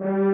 Mm-hmm.